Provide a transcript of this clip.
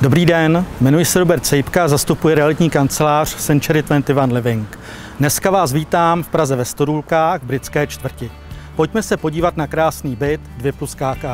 Dobrý den, jmenuji se Robert Sejpka a zastupuji realitní kancelář Century 21 Living. Dneska vás vítám v Praze ve Stodůlkách, v britské čtvrti. Pojďme se podívat na krásný byt 2 plus KK.